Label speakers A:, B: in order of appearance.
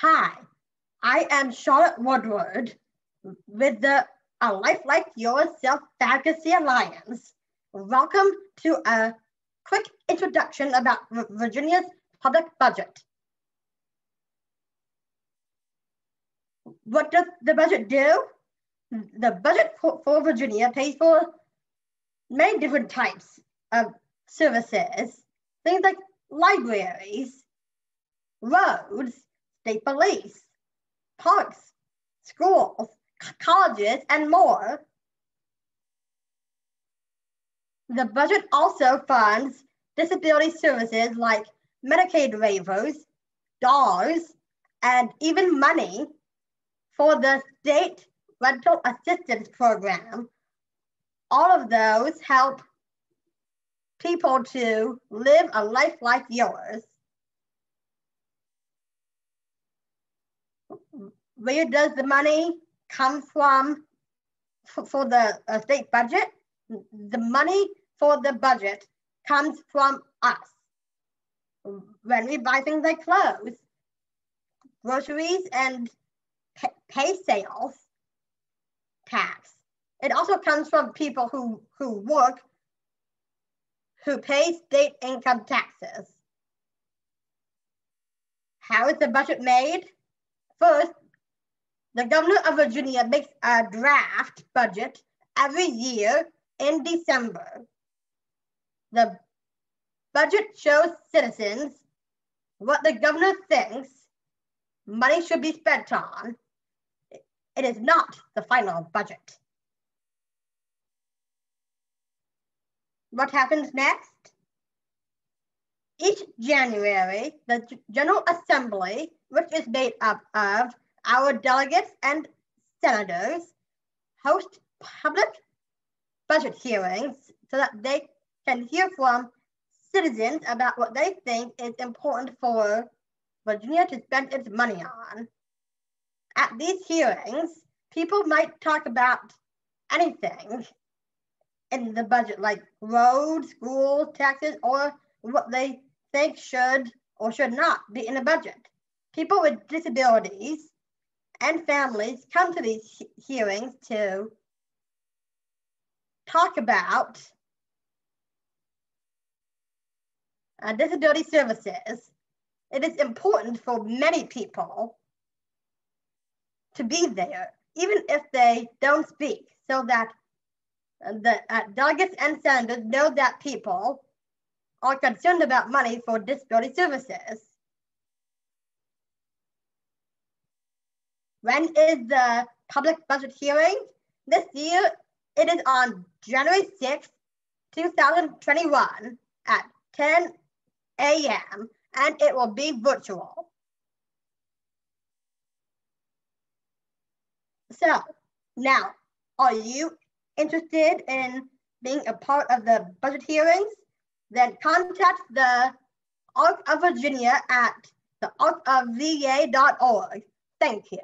A: Hi, I am Charlotte Woodward with the A Life Like Yours Self Advocacy Alliance. Welcome to a quick introduction about Virginia's public budget. What does the budget do? The budget for, for Virginia pays for many different types of services, things like libraries, roads, police, parks, schools, colleges, and more. The budget also funds disability services like Medicaid waivers, dollars, and even money for the state rental assistance program. All of those help people to live a life like yours. Where does the money come from for, for the uh, state budget? The money for the budget comes from us. When we buy things like clothes, groceries, and pay sales tax. It also comes from people who, who work, who pay state income taxes. How is the budget made? First, the governor of Virginia makes a draft budget every year in December. The budget shows citizens what the governor thinks money should be spent on. It is not the final budget. What happens next? Each January, the General Assembly, which is made up of our delegates and senators host public budget hearings so that they can hear from citizens about what they think is important for Virginia to spend its money on. At these hearings, people might talk about anything in the budget, like roads, schools, taxes, or what they think should or should not be in the budget. People with disabilities and families come to these hearings to talk about uh, disability services. It is important for many people to be there, even if they don't speak, so that the uh, delegates and senators know that people are concerned about money for disability services. When is the public budget hearing? This year, it is on January 6th, 2021 at 10 a.m. and it will be virtual. So now, are you interested in being a part of the budget hearings? Then contact the Arc of Virginia at the arcofva.org. Thank you.